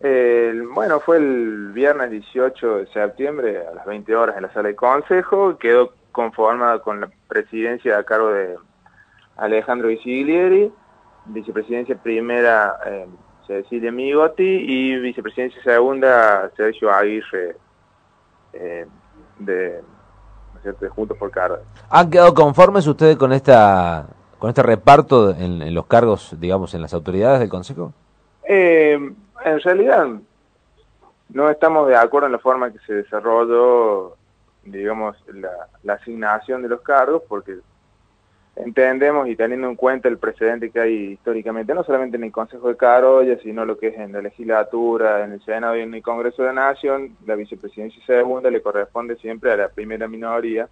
bueno, fue el viernes 18 de septiembre a las 20 horas en la sala de consejo, quedó conformada con la presidencia a cargo de Alejandro Visiglieri, vicepresidencia primera eh, Cecilia Migotti y vicepresidencia segunda Sergio Aguirre eh, de, de Juntos por Carlos. ¿Han quedado conformes ustedes con esta con este reparto en, los cargos, digamos, en las autoridades del Consejo? Eh, en realidad no estamos de acuerdo en la forma que se desarrolló, digamos, la asignación de los cargos, porque entendemos y teniendo en cuenta el precedente que hay históricamente, no solamente en el Consejo de Carolla, sino lo que es en la legislatura, en el Senado y en el Congreso de la Nación, la vicepresidencia segunda le corresponde siempre a la primera minoría,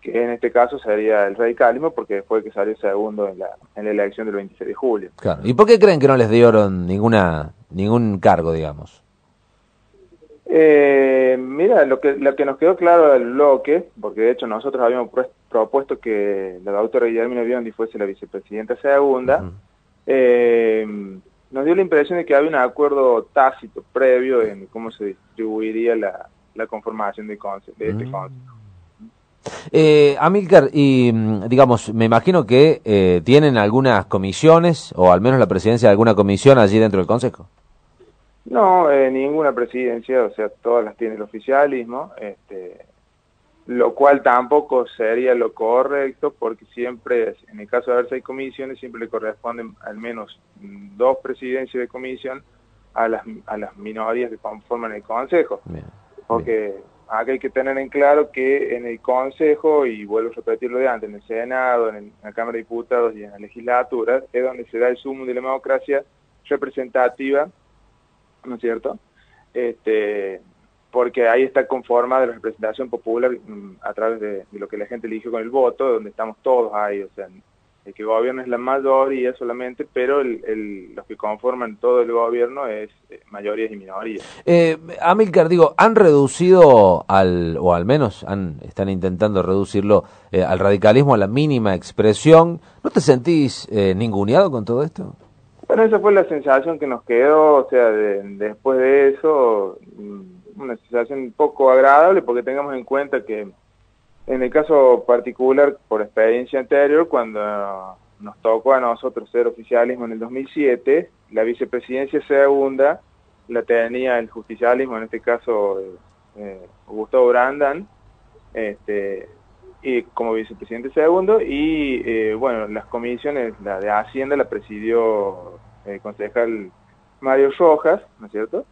que en este caso sería el radicalismo, porque fue que salió segundo en la, en la elección del 26 de julio. Claro. ¿Y por qué creen que no les dieron ninguna ningún cargo, digamos? Eh, mira, lo que, lo que nos quedó claro del bloque, porque de hecho nosotros habíamos propuesto que la doctora Guillermina Biondi fuese la vicepresidenta segunda, eh, nos dio la impresión de que había un acuerdo tácito previo en cómo se distribuiría la, la conformación de, de este consejo. Eh, Amílcar, y mm, digamos, me imagino que eh, tienen algunas comisiones, o al menos la presidencia de alguna comisión allí dentro del Consejo. No, eh, ninguna presidencia, o sea, todas las tiene el oficialismo, este, lo cual tampoco sería lo correcto porque siempre, en el caso de haber seis comisiones, siempre le corresponden al menos dos presidencias de comisión a las, a las minorías que conforman el Consejo. porque acá hay que tener en claro que en el Consejo, y vuelvo a repetirlo de antes, en el Senado, en, la Cámara de Diputados y en la legislatura, es donde se da el sumo de la democracia representativa ¿no es cierto? Este, porque ahí está conformada la representación popular mm, a través de, lo que la gente eligió con el voto, donde estamos todos ahí, o sea, el que gobierna es la mayoría solamente, pero el, los que conforman todo el gobierno es eh, mayorías y minorías. Eh, Amilcar, digo, ¿han reducido al, o al menos han, están intentando reducirlo eh, al radicalismo a la mínima expresión? ¿No te sentís eh, ninguneado con todo esto? Bueno, esa fue la sensación que nos quedó, o sea, después de eso, mm, una sensación poco agradable porque tengamos en cuenta que en el caso particular, por experiencia anterior, cuando nos tocó a nosotros ser oficialismo en el 2007, la vicepresidencia segunda la tenía el justicialismo, en este caso eh, Gustavo Brandan, este, y como vicepresidente segundo y eh, bueno, las comisiones, la de Hacienda la presidió el concejal Mario Rojas, ¿no es cierto?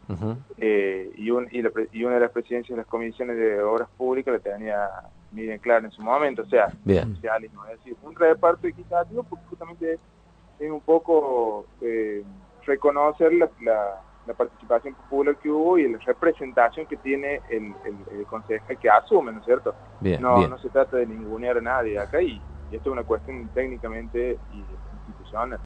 Eh, y, un, y, y, una de las presidencias de las comisiones de obras públicas la tenía Miriam Claro en su momento, o sea, Bien. es decir, un reparto equitativo porque justamente es un poco eh, reconocer la la participación popular que hubo y la representación que tiene el, el, concejal que asume, ¿no es cierto? no, no se trata de ningunear a nadie acá y, y esto es una cuestión técnicamente y institucional.